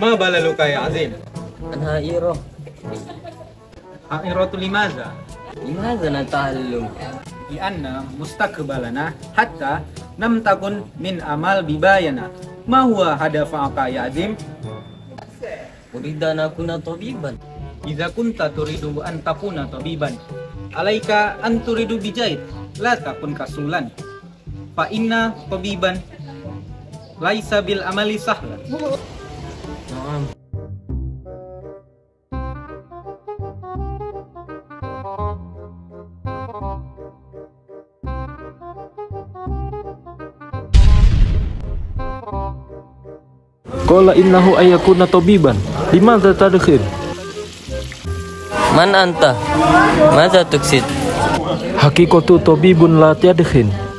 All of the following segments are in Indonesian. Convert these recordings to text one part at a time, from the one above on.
ما بللك يا عظيم؟ الهائرة حائرة لماذا؟ لماذا نتعلم؟ لأن مستقبلنا حتى لم تكن من أمال بباينا ما هو هدفك يا عظيم؟ أريد أن أكون طبيبا إذا كنت تريد أن تكون طبيبا عليك أن تريد بجيد لا تكن كسولا فإن طبيبا laisa bil amali sahla. Qala innahu ayakuna tabiban. Limadza tadkhir? Man anta? Maza tuksid? Hakikatu tabibun la tadkhin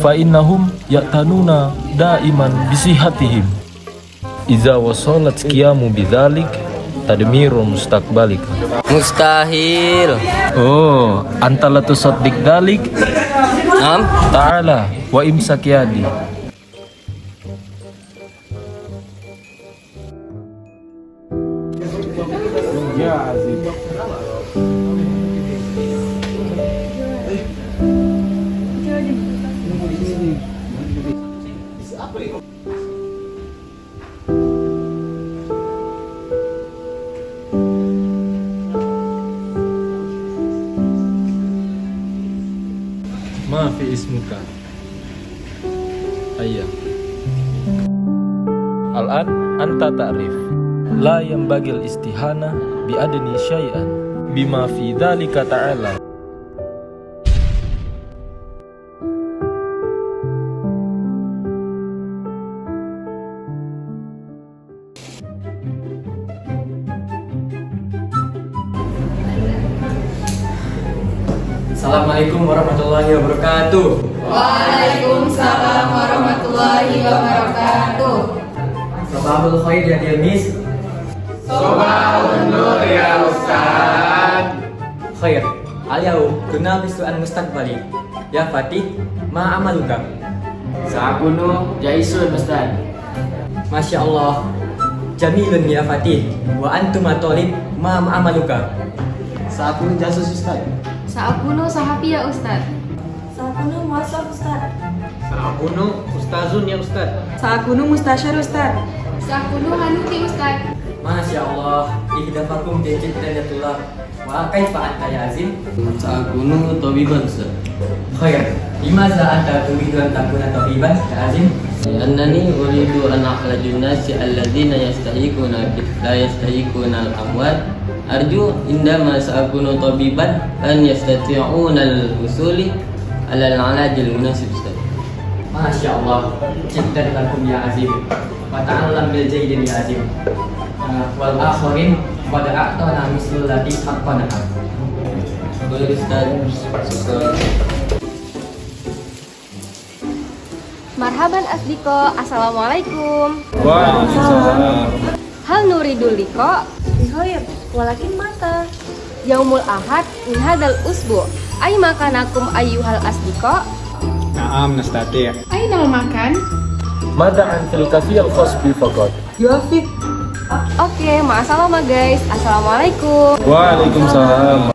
fa innahum ya'tanuna daiman bisihatihim iza wasalat qiyamu bidzalik tadmiru mustaqbalik. Mustahil. Oh antala tusaddiq dalik am ta'ala wa imsak yadi Ma fi ismuka? Ayya. Al-an anta ta'rif. La yanbagil istihana bi adni syai'an bima fi dhalika ta'ala. Assalamualaikum warahmatullahi wabarakatuh. Waalaikumsalam warahmatullahi wabarakatuh. Sabahul khair ya dia Miss. Sobahun nur ya Ustaz. Khair. Al-yaum kunna bisu'an mustaqbali. Ya Fatih Ma amaluka? Sakunu Jaisun Ustaz. Masya Allah Jamilun ya Fatih. Wa antum atolib Ma amaluka? Sakunu Jasus Ustaz Sa'akuno sahabi ya Ustaz. Sakuno muasaf Ustaz. Sa'akunu ustazun ya Ustaz Sakuno mustasyar Ustaz. Sa'akuno hanuti Ustaz. Masya Allah Ihdafakum jajid dan yatullah Wa kaifa anta ya Azim Sakunu Tabiban Ustaz Khair Limaza anta turidu an takuna tabiban ya Azim لأنني أريد أن أخرج الناس الذين يستحقون لا يستحقون الأموال arju indama sa'akunu tabiban an yastati'una al-usuli ala al-alajil munasib Ustaz. Masya Allah, cinta lakum ya azim. Wa ta'allam bil jaydin ya azim. Eh, wal akhirin wa da'a'tana mislul lati haqqana Boleh Ustaz. Marhaban Asdiko, Assalamualaikum. Waalaikumsalam. Hal Nuridul kok. Bihoyr walakin mata. yaumul ahad min hadal usbu. Ay makanakum ayyuhal asdiko. Naam nastati' Ainal makan? Mada an fil kafi al-khas bi faqat. Yuafik. Oke, ma'asalama guys. Assalamualaikum. Waalaikumsalam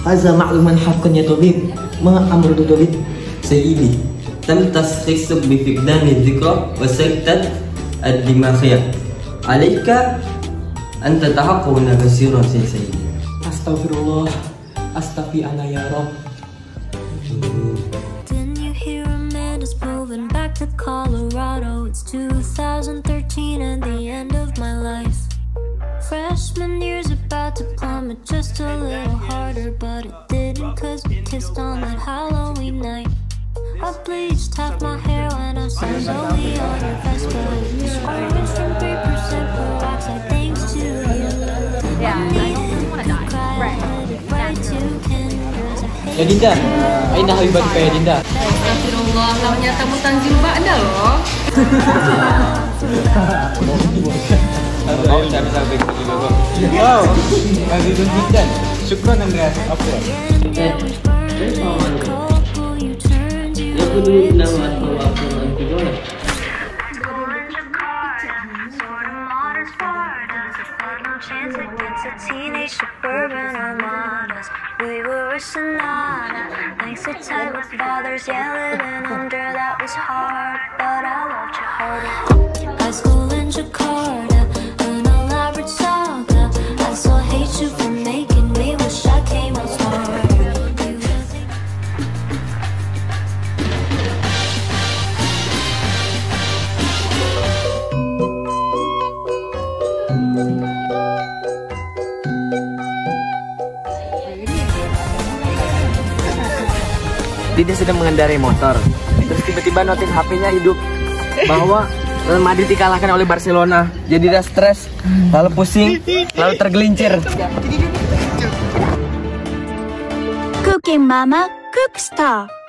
هذا معلوما حقا يا طبيب ما أمر طبيب سيدي تم تشخيص بفقدان الذكرى وسكتة الدماغية عليك أن تتحقق من كثيرا يا سيدي Astagfirullah Astaghfi ana ya Rob Didn't you hear Amanda's moving back to Colorado? It's 2013 and the end of my life. Freshman year's about to plummet just a little harder, but it didn't cause we kissed on that Halloween night. I bleached half my hair when I saw Zoe on your Vespa. Discouraged from 3% peroxide thanks to you. Yeah, I don't want to die. Cried right to Kendras. I hate Ya Dinda Aina habibatika ya Dinda Astagfirullah, ternyata mutanzil ba'da loh. Mau cari sampai ke juga bang Wow Azizun jiddan Syukran Andreas Afwan Siguro yung ginawa at gawa ko ng Antigone. Chance against a teenage suburban armadas. We were a sonata, thanks to tight with fathers yelling, and under that was hard. But I loved you harder. High school in Jakarta, an elaborate saga. I saw hate you for me. Sedang mengendarai motor. Terus tiba-tiba notif HP-nya hidup bahwa Real Madrid dikalahkan oleh Barcelona. Jadi dia stres, lalu pusing, lalu tergelincir. Cooking Mama Cookstar. Few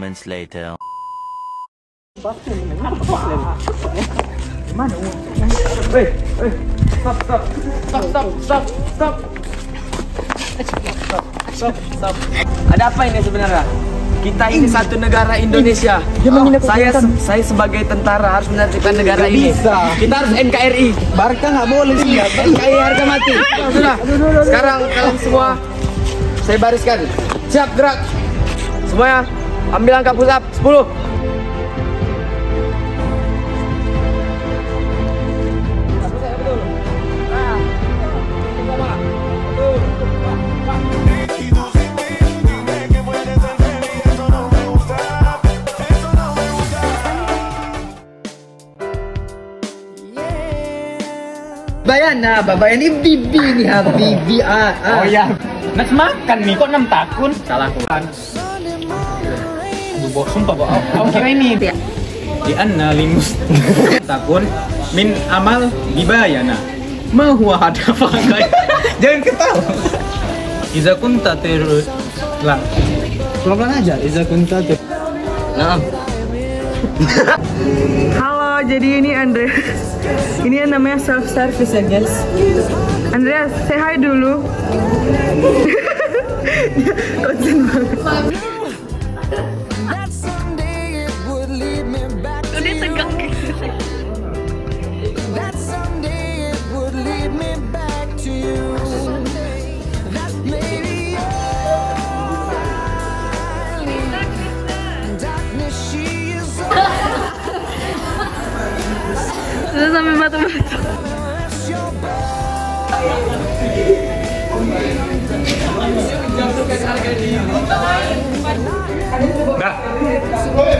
moments later. Ada apa ini sebenarnya? Kita ini satu negara Indonesia. Saya saya sebagai tentara harus menertibkan negara ini. Kita harus NKRI. Barca nggak boleh sih. NKRI harga mati. Sudah. Sekarang kalian semua saya bariskan. Siap gerak. Semuanya ambil angka push up 10. Bayan nah, bapak ini bibi nih ha, bibi ah. ah. Oh ya. Nak makan nih kok 6 tahun? Salah aku. Bok, sumpah bok. Aku kira ini. Di anna limus takun min amal dibayana. Ma huwa hadafa Jangan ketawa. Iza kunta terus lang. Pelan-pelan aja. Iza kunta ter. Nah, Halo, jadi ini Andreas. Ini yang namanya self service ya guys. Andreas, say hi dulu. Konsen banget. that someday it would lead me back to you. That maybe you're darkness she is. This is mathematics. Dah.